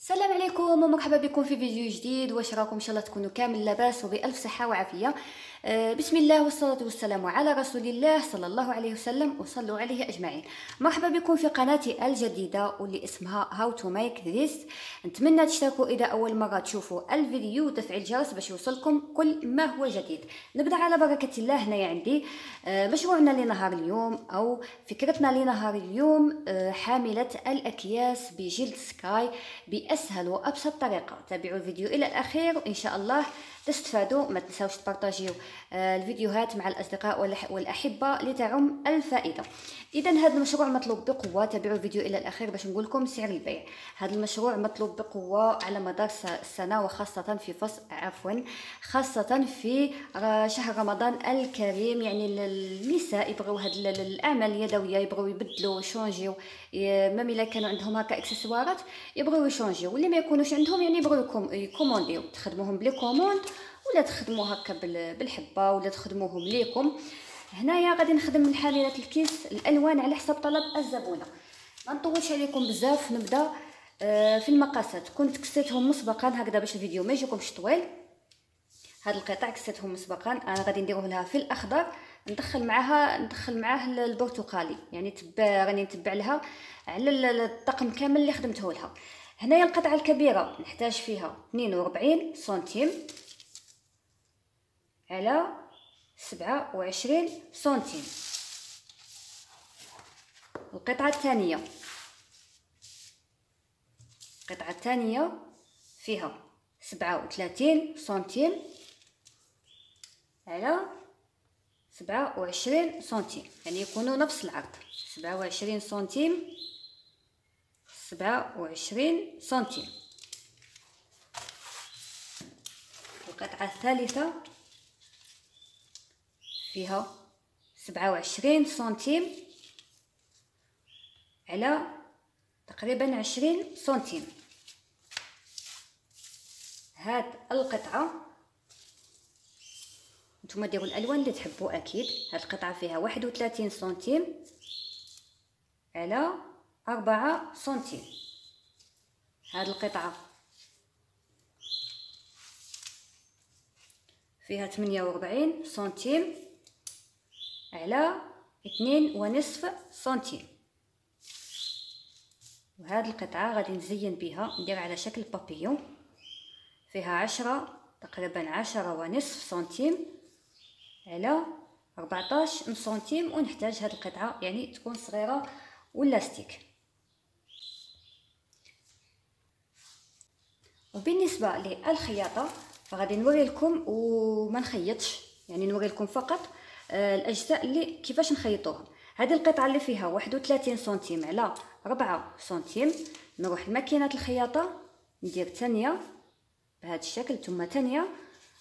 السلام عليكم ومرحبا بكم في فيديو جديد واش راكم؟ إن شاء الله تكونوا كامل لاباس وبألف صحة وعافية. بسم الله والصلاة والسلام على رسول الله صلى الله عليه وسلم وصلوا عليه أجمعين. مرحبا بكم في قناتي الجديدة واللي اسمها How to Make This نتمنى تشتركوا إذا أول مرة تشوفوا الفيديو وتفعيل الجرس باش يوصلكم كل ما هو جديد. نبدأ على بركة الله هنايا عندي آه، مشروعنا لنهار اليوم أو فكرتنا لنهار اليوم آه، حاملة الأكياس بجلد skaï بأسهل وأبسط طريقة. تابعوا الفيديو إلى الأخير وان شاء الله تستفادوا ما تنساوش تبارطاجيو آه، الفيديوهات مع الأصدقاء والأحبة لتعم الفائدة. اذا هذا المشروع مطلوب بقوة. تابعوا الفيديو إلى الأخير باش نقول لكم سعر البيع. هذا المشروع مطلوب بقوة على مدار السنة وخاصة في فصل عفوا خاصة في شهر رمضان الكريم. يعني النساء يبغوا هاد الأعمال اليدوية يبغوا يبدلوا ويشونجيو ميم إلا كانوا عندهم هكا إكسسوارات يبغوا يشونجيو. واللي ما يكونوش عندهم يعني يبغوا يكومونديو. تخدموهم ب les commandes ولا تخدموا هكا بالحبة ولا تخدموهم ليكم. هنايا غادي نخدم من حامله الكيس الألوان على حسب طلب الزبونة. ما نطولش عليكم بزاف نبدأ آه، في المقاسات. كنت كسيتهم مسبقا هكذا باش الفيديو ما يجيكمش طويل. هاد القطع كسيتهم مسبقا أنا غادي نديروه لها في الأخضر. ندخل معاها ندخل معاه البرتقالي يعني تبع راني نتبع لها على الطقم كامل اللي خدمته لها. هنايا القطعة الكبيرة نحتاج فيها 42 سنتيم على سبعة وعشرين سنتيم. القطعة الثانية. القطعة الثانية فيها سبعة وثلاثين سنتيم على سبعة وعشرين سنتيم يعني يكونوا نفس العرض سبعة وعشرين سنتيم سبعة وعشرين سنتيم. القطعة الثالثة فيها سبعة وعشرين سنتيم على تقريبا عشرين سنتيم. هاد القطعة نتوما ديروا الألوان اللي تحبوا أكيد. هاد القطعة فيها واحد وثلاثين سنتيم. على أربعة سنتيم. هاد القطعة فيها ثمانية وربعين سنتيم. على اثنين ونصف سنتيم. وهاد القطعة غادي نزين بها ندير على شكل بابيون. فيها عشرة تقريبا عشرة ونصف سنتيم. على ربعتاش سنتيم ونحتاج هاد القطعة يعني تكون صغيرة ولاستيك وبالنسبة للخياطة فغادي نوري لكم وما نخيطش يعني نوري لكم فقط آه، الأجزاء اللي كيفاش نخيطوها هذه القطعة اللي فيها 31 سنتيم على 4 سنتيم نروح لماكينة الخياطة ندير ثانية بهذا الشكل ثم ثانية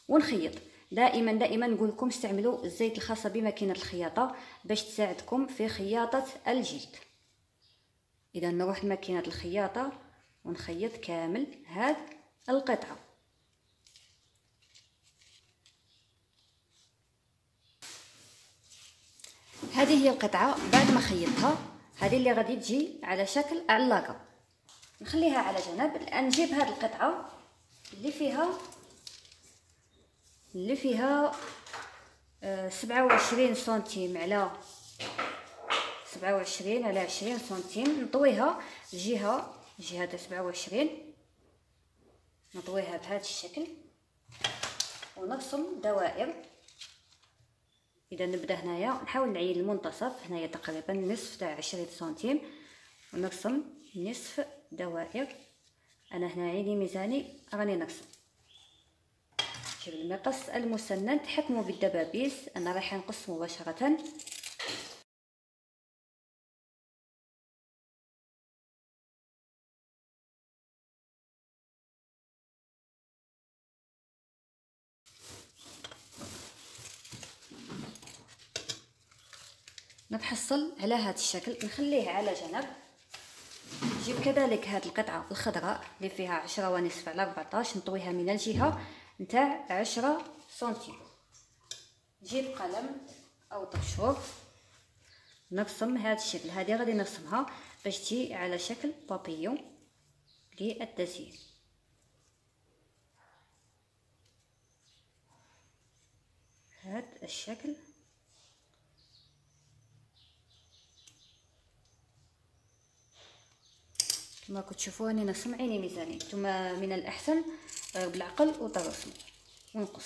ونخيط. دائما دائما نقول لكم استعملوا الزيت الخاصة بماكينه الخياطة باش تساعدكم في خياطة الجلد. اذا نروح لماكينه الخياطة ونخيط كامل هذه القطعة. هذه هي القطعة بعد ما خيطتها. هذه اللي غادي تجي على شكل علاقة. نخليها على جنب. الآن نجيب هذه القطعة اللي فيها اللي فيها آه، سبعة وعشرين سنتيم على سبعة وعشرين على عشرين سنتيم. نطويها الجهة جهة سبعة وعشرين. نطويها بهذا الشكل. ونرسم دوائر. إذا نبدأ هنايا نحاول نعين المنتصف. هنايا تقريبا نصف تاع عشرين سنتيم. ونرسم نصف دوائر. أنا هنا عيني ميزاني راني نرسم. شوف المقص المسنن تحكموا بالدبابيس. أنا رايحه نقص مباشرة. نتحصل على هذا الشكل. نخليه على جنب. نجيب كذلك هذه القطعة الخضراء اللي فيها عشرة ونصف على 14 نطويها من الجهة. نتاع عشرة سنتيم. نجيب قلم أو طشور نرسم هذا الشكل. هذه غادي نرسمها باش تجي على شكل بابيون للتزيين هذا الشكل. كما كتشوفوا اني نصم عيني ميزاني نتوما من الأحسن بالعقل وترسموا ونقص.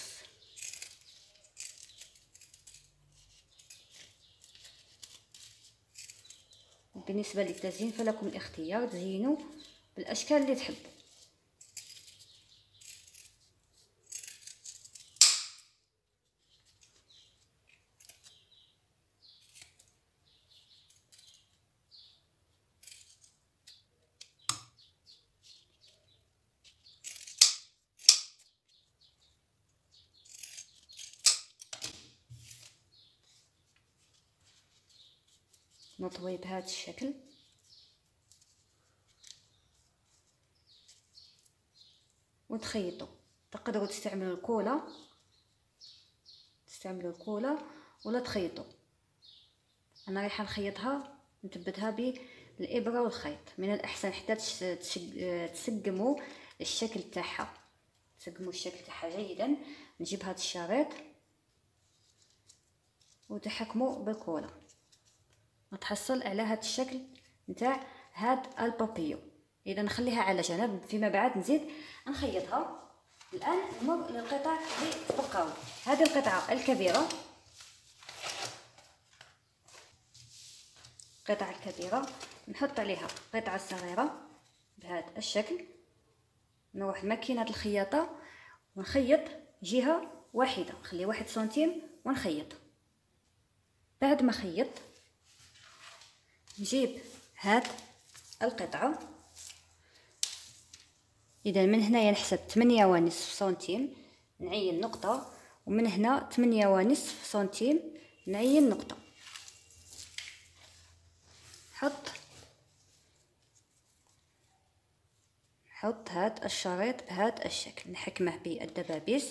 بالنسبة للتزيين فلكم الاختيار تزينوا بالأشكال اللي تحبوا. نطوي بهذا الشكل. وتخيطوا تقدروا تستعملوا الكولا تستعملوا الكولا ولا تخيطوا أنا رايحه نخيطها نثبتها بالإبرة والخيط. من الأحسن حتى تسقموا الشكل تاعها. تسقموا الشكل تاعها جيدا. نجيب هذا الشريط. وتحكموا بالكولا نتحصل على هذا الشكل نتاع هاد البابيو. إذا نخليها على جنب فيما بعد نزيد نخيطها. الآن نمر للقطع اللي تبقاو. هذه القطعة الكبيرة. القطعة الكبيرة. نحط عليها قطعة صغيرة بهذا الشكل. نروح لماكينه الخياطة ونخيط جهة واحدة. نخلي واحد سنتيم ونخيط. بعد ما خيط نجيب هاد القطعة. إذا من هنايا نحسب ثمانية ونصف سنتيم نعين نقطة. ومن هنا ثمانية ونصف سنتيم نعين نقطة. حط حط هاد الشريط بهذا الشكل. نحكمه بالدبابيس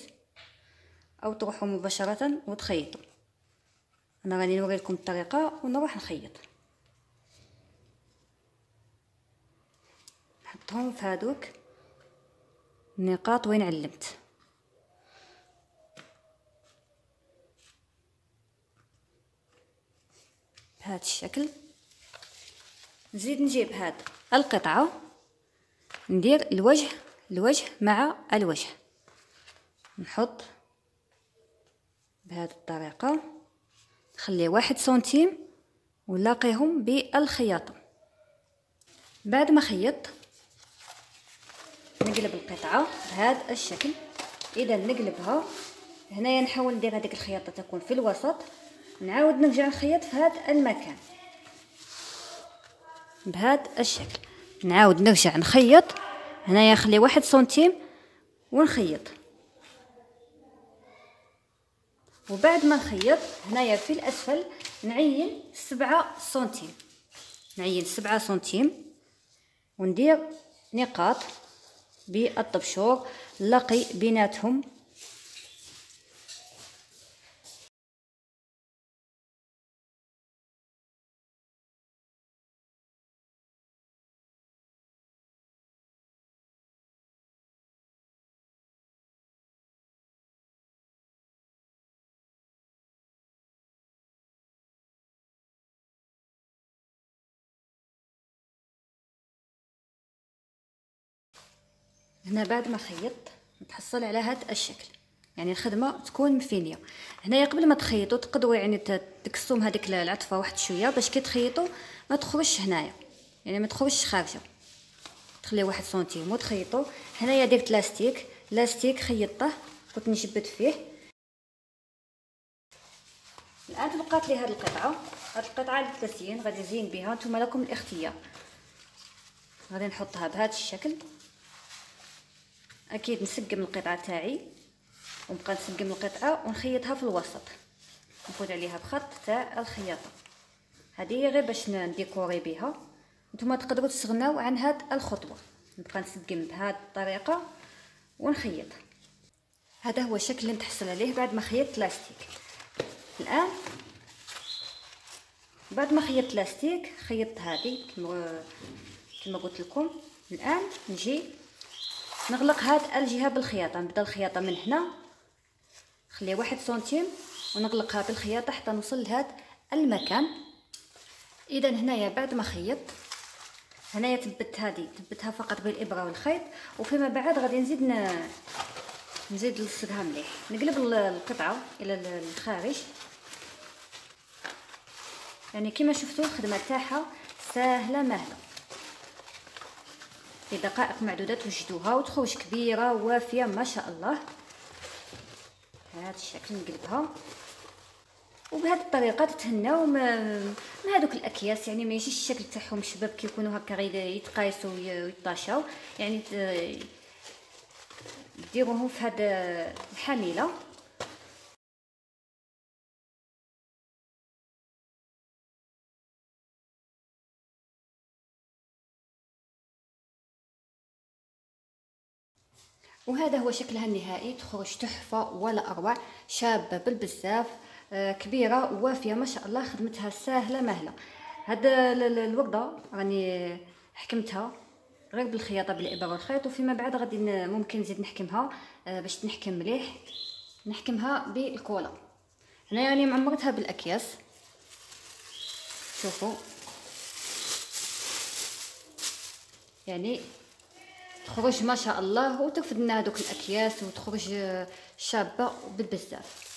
أو تروحوا مباشرة وتخيطوا. أنا غادي نوريكم الطريقة ونروح نخيط. نحطهم في هادوك النقاط وين علمت؟ بهذا الشكل. نزيد نجيب هاد القطعة. ندير الوجه الوجه مع الوجه. نحط بهذه الطريقة. نخلي واحد سنتيم ونلاقيهم بالخياطة. بعد ما خيط نقلب القطعة بهذا الشكل. إذا نقلبها هنايا نحاول ندير هذيك الخياطة تكون في الوسط. نعاود نرجع نخيط في هذا المكان. بهذا الشكل. نعاود نرجع نخيط. هنايا نخلي واحد سنتيم ونخيط. وبعد ما نخيط هنايا في الأسفل نعين سبعة سنتيم. نعين سبعة سنتيم. وندير نقاط. بالطبشور لقي بيناتهم هنا بعد ما خيط نتحصل على هذا الشكل. يعني الخدمة تكون مفينية. هنايا قبل ما تخيطوا تقدروا يعني تكسوم هذيك العطفة واحد شوية. باش كي تخيطوا ما تخرجش هنايا. يعني ما تخرجش خارجة. تخليه واحد سنتيم وتخيطوا هنايا درت لاستيك. لاستيك خيطته كنت نجبد فيه. الآن تبقات لي هذه القطعة. هذه القطعة للتزيين غادي نزين بها. نتوما لكم الاختيار. غادي نحطها بهذا الشكل. أكيد نسقم القطعة تاعي ونبقى نسقم القطعة ونخيطها في الوسط. نفوت عليها بخط تاع الخياطة. هذه غير باش نديكوري بها نتوما تقدروا تستغناو عن هاد الخطوة. نبقى نسقم بهذه الطريقة ونخيط. هذا هو الشكل اللي نتحصل عليه بعد ما خيطت لاستيك الآن بعد ما خيطت لاستيك خيطت هذه كما كما قلت لكم. الآن نجي نغلق هاد الجهة بالخياطة نبدأ الخياطة من هنا. نخليه واحد سنتيم ونغلقها بالخياطة حتى نوصل لهاد المكان. إذا هنايا بعد ما خيط هنايا تبت هذه تبتها فقط بالابره والخيط وفيما بعد غادي نزيد. نزيد نلصقها مليح. نقلب القطعة إلى الخارج. يعني كما شفتوا الخدمة تاعها سهله مهلة. في دقائق معدودة توجدوها وتخرج كبيرة وافية ما شاء الله. بهذا الشكل نقلبها. وبهذه الطريقة تتهناو من هذوك الأكياس يعني ما يجيش الشكل تاعهم شباب كيكونوا هكا غير يتقايسوا ويطاشاو. يعني ديروهم في هذه الحامله وهذا هو شكلها النهائي تخرج تحفة ولا أروع شابة بالبزاف آه، كبيرة ووافية ما شاء الله خدمتها سهله مهلة. هاد الوردة راني حكمتها غير بالخياطة بالإبرة والخيط وفيما بعد غادي ممكن نزيد نحكمها آه، باش تنحكم مليح نحكمها بالكولا. هنايا راني معمرتها بالأكياس. شوفوا. يعني تخرج ما شاء الله وترفد لنا هذوك الأكياس وتخرج شابة بالبزاف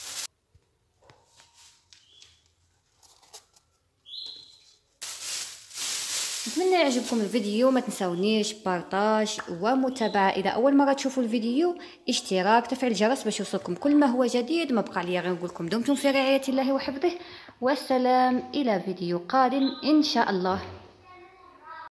نتمنى يعجبكم الفيديو ما تنساونيش بارطاج ومتابعة. إذا أول مرة تشوفوا الفيديو اشتراك تفعيل الجرس باش يوصلكم كل ما هو جديد. ما بقى لي غير نقول لكم دمتم في رعاية الله وحفظه. والسلام إلى فيديو قادم إن شاء الله.